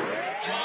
Yeah.